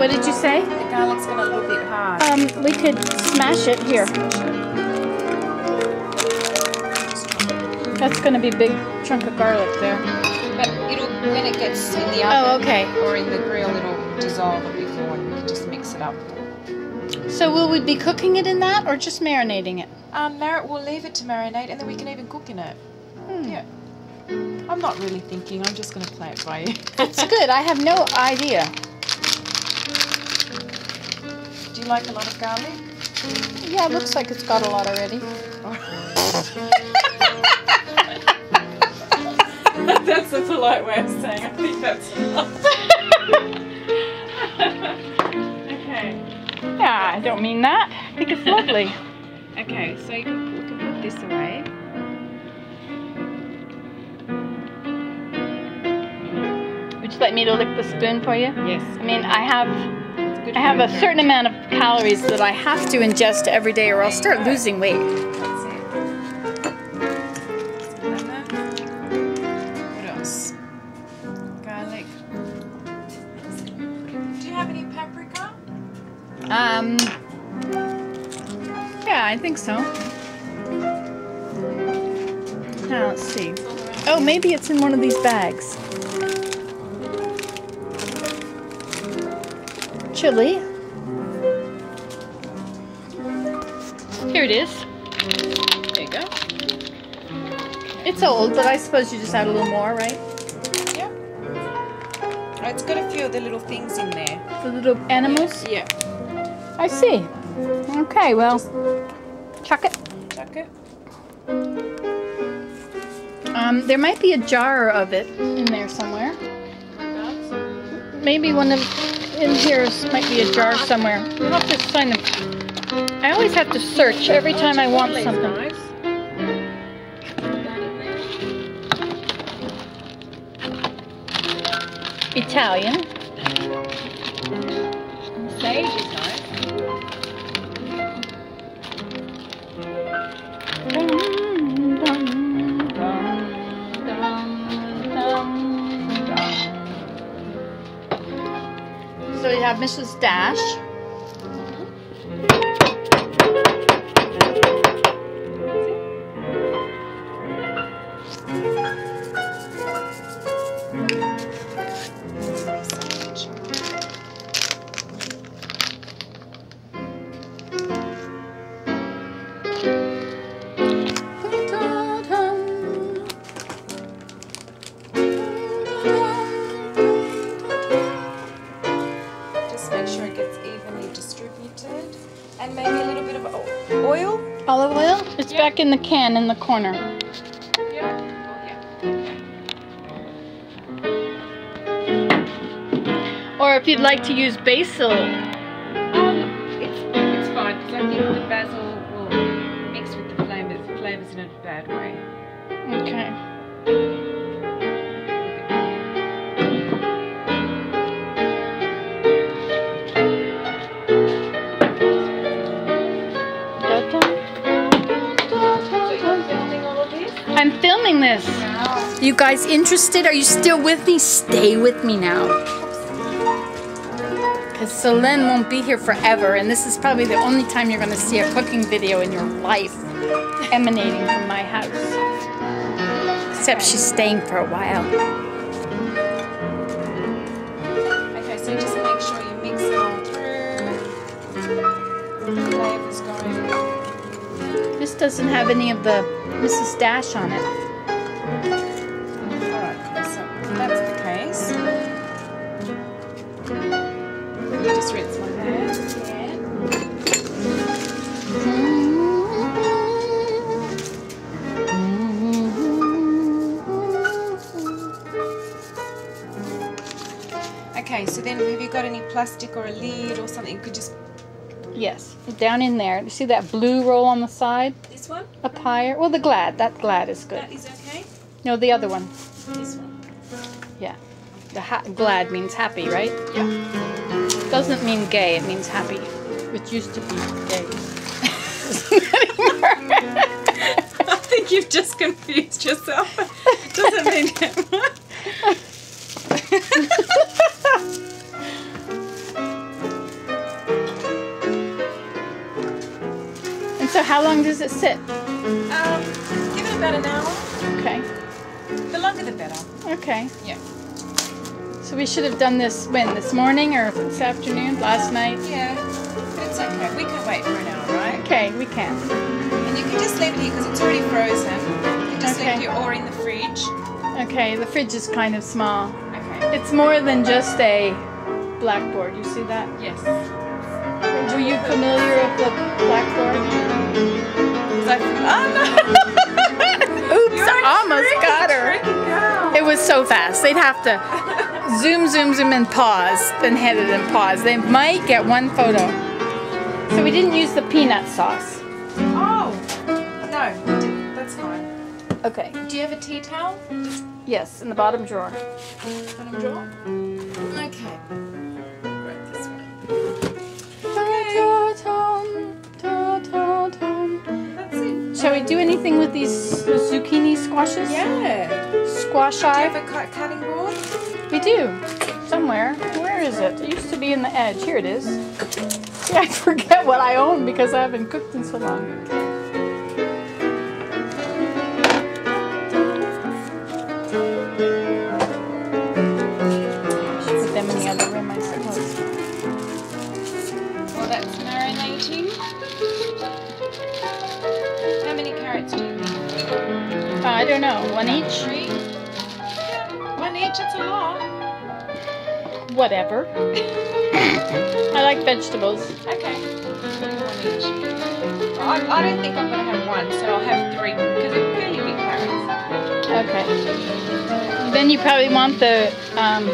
What did you say? The garlic's gonna look a bit hard. Um, we could smash it here. That's gonna be a big chunk of garlic there. But it'll when it gets in the Oh, oven okay. or in the grill, it'll dissolve a bit more, and we can just mix it up. So will we be cooking it in that or just marinating it? Um, mar- we'll leave it to marinate, and then we can even cook in it. Hmm. Yeah. I'm not really thinking. I'm just gonna play it by ear. That's good. I have no idea. Like a lot of garlic? Yeah, it looks like it's got a lot already. that's a polite way of saying. I think that's. okay. Yeah, I don't mean that. I think it's lovely. Okay, so you can, we can put this away. Would you like me to lick the spoon for you? Yes. I mean, I have I have a certain amount of calories that I have to ingest every day or I'll start losing weight. What else? Garlic. Do you have any paprika? Um Yeah, I think so. Now let's see. Oh, maybe it's in one of these bags. Chili. Here it is. There you go. It's old, but I suppose you just add a little more, right? Yeah. It's got a few of the little things in there. The little animals. Yeah. I see. Okay, well, chuck it. Chuck it. Um, there might be a jar of it in there somewhere. Maybe one of in here might be a jar somewhere. We'll have to find them. I always have to search every time I want something. Italian. Mrs. Dash. It's back in the can in the corner. Or if you'd like to use basil. Filming this. You guys interested? Are you still with me? Stay with me now. Because Selene won't be here forever, and this is probably the only time you're going to see a cooking video in your life emanating from my house. Except she's staying for a while. Okay, so just make sure you mix it all through. Flavors going. This doesn't have any of the Mrs. Dash on it. Rinse my again. Okay, so then have you got any plastic or a lid or something? You could just. Yes, down in there. You see that blue roll on the side? This one? Up higher? Well, the glad. That glad is good. That is okay? No, the other one. This one? Yeah. The ha- glad means happy, right? Yeah doesn't mean gay, it means happy, which used to be gay. I think you've just confused yourself. Doesn't mean And so how long does it sit? Um, give it about an hour. Okay. The longer the better. Okay. Yeah. So we should have done this when? This morning or this afternoon? Last night? Yeah. But it's okay. We can wait for an hour, right? Okay, we can. And you can just leave it here because it's already frozen. You can just Okay. leave it here or in the fridge. Okay, the fridge is kind of small. Okay. It's more than just a blackboard. You see that? Yes. Were you familiar with the blackboard? Oh no! Oops, I almost got her. It was so fast. They'd have to zoom, zoom, zoom, and pause, then hit it and pause. They might get one photo. So we didn't use the peanut sauce. Oh no, we didn't. That's fine. Okay. Do you have a tea towel? Yes, in the bottom drawer. Bottom drawer. Okay. Right, this one. That's. Shall we do anything with these zucchini squashes? Yeah. Squash eye. Do you have a cutting board? Do. Somewhere. Where is it? It used to be in the edge. Here it is. See, I forget what I own because I haven't cooked in so long. Put them in the other room, I suppose. Well, that's marinating. How many carrots do you need? Uh, I don't know. One each? Three? Yeah, One each, it's a lot. Whatever. I like vegetables. Okay. I, I don't think I'm going to have one, so I'll have three because they're fairly big carrots. Okay. Then you probably want the um,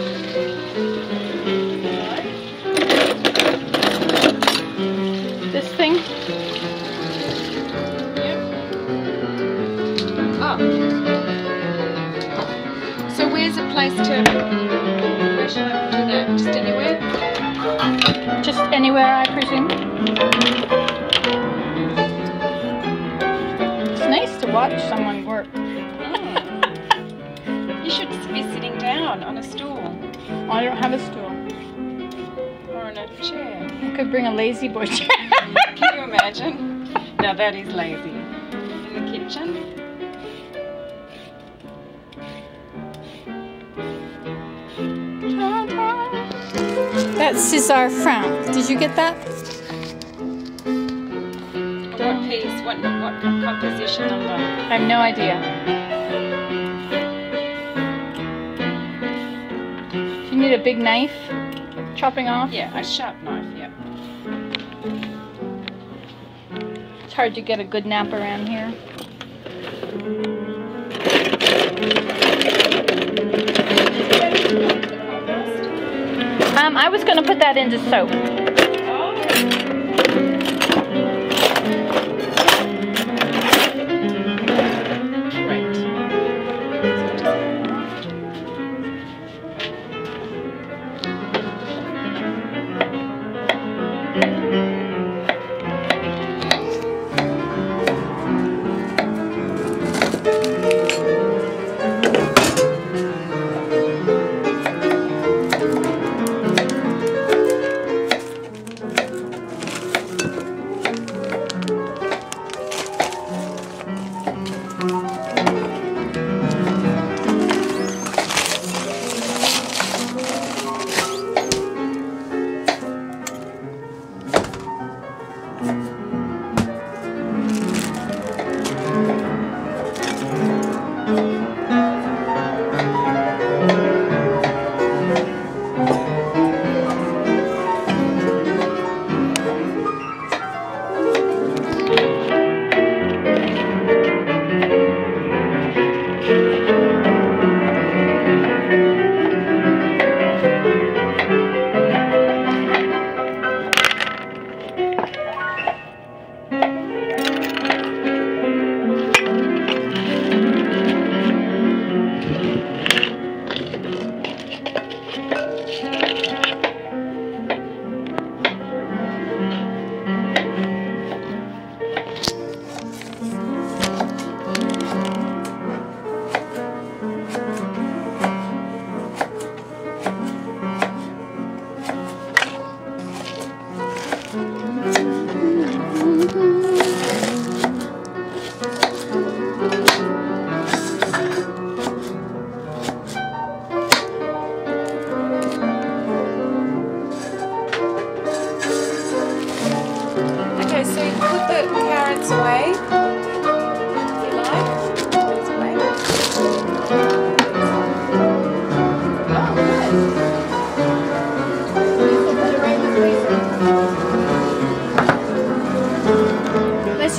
to watch someone work. You should be sitting down on a stool I don't have a stool. or on a chair. I could bring a lazy boy chair. Can you imagine? Now that is lazy. In the kitchen. That's Cesar Franck. Did you get that? What piece? What what composition number? I have no idea. Do you need a big knife? Chopping off? Yeah, a sharp knife. Yeah. It's hard to get a good nap around here. Um, I was going to put that into soap.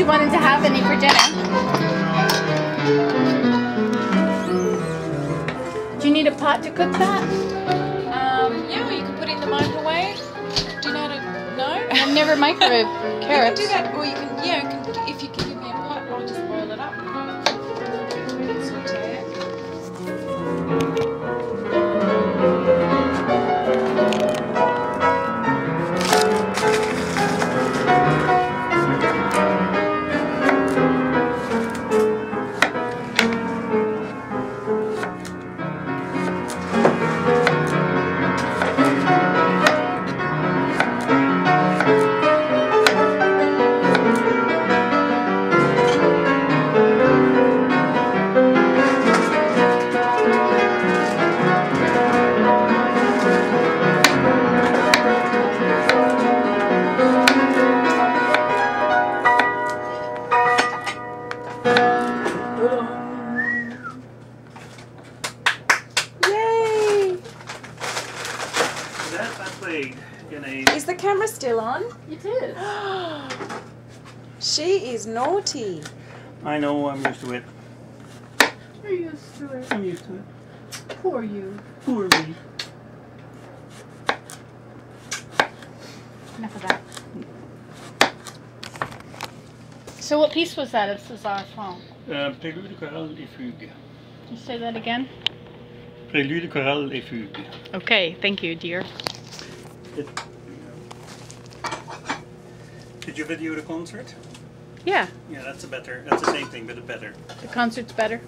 Wanted to have any for dinner. Do you need a pot to cook that? Um, yeah, or you can put it in the microwave. Do you know how to No? I've never microwave You can carrots. do that, camera still on? It is. she is naughty. I know I'm used to it. You're used to it. I'm used to it. Poor you. Poor me. Enough of that. So what piece was that of César Franck? Uh, Prélude, choral et fugue. Can you say that again? Prélude, choral et fugue. Okay, thank you, dear. It, did you video the concert? Yeah, Yeah, that's a better. That's the same thing, but a better. the concert's better.